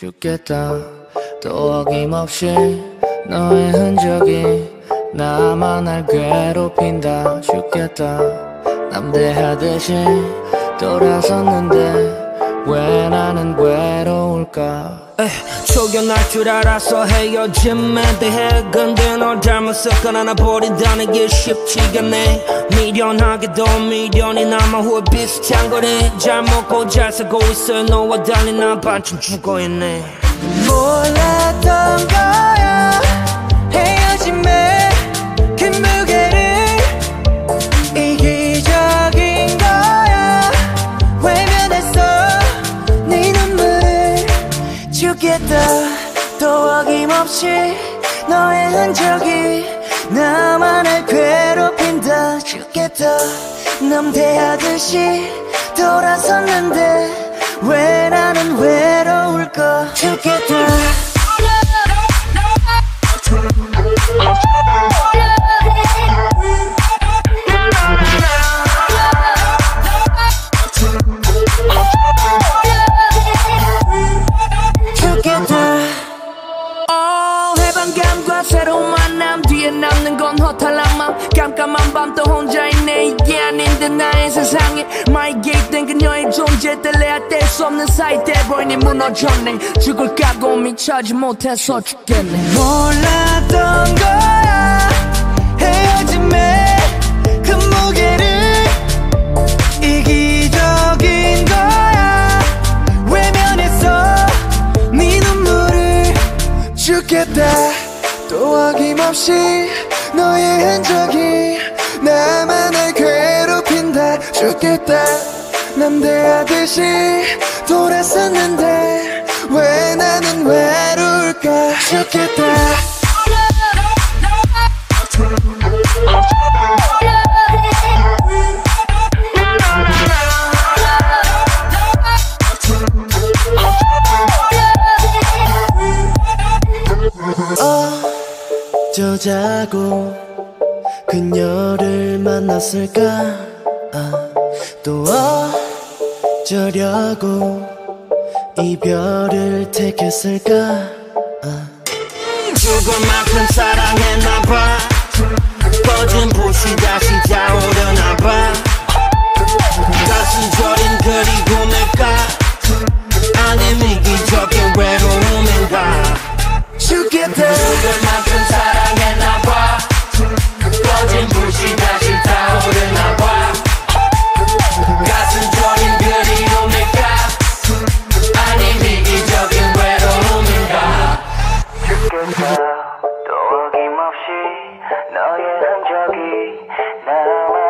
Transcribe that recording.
죽겠다. 또 어김없이 너의 흔적이 나만 날 괴롭힌다. 죽겠다. 남대하듯이 돌아섰는데 왜 나는 외로울까? 속여날 줄 알아서 헤어짐에 대해 근데 널 잘못했거나 나 버린다는 게 쉽지가 않네. 미련하게도 미련이 남아 후회 비슷한 거네. 잘 먹고 잘 살고 있어. 너와 달리 난 반쯤 죽어있네. 몰랐던 거야 죽겠다 또 어김없이 너의 흔적이 나만을 괴롭힌다. 죽겠다. 남대하듯이 돌아섰는데 왜 나는 외로울까? 죽겠다 새로운 만남 뒤에 남는 건 허탈한 맘 깜깜한 밤 또 혼자 있네. 이게 아닌 듯 나의 세상에. 많이 개입된 그녀의 존재 떼려야 뗄 수 없는 사이 돼버리니 무너졌네. 죽을 각오 미처 하지 못해서 죽겠네. 몰랐던 거야. 헤어짐에 그 무게를 이기적인 거야. 외면했어 네 눈물을 죽겠다 또 어김없이 너의 흔적이 나만을 괴롭힌다. 죽겠다. 남대하듯이 돌아섰는데 왜 나는 외로울까? 죽겠다 어쩌자고 그녀를 만났을까? 아, 또 어쩌려고 이별을 택했을까? 아. 죽을 만큼 사랑했나봐. 꺼진 불씨 다시 타 그저 또 어김없이 너의 흔적이 남아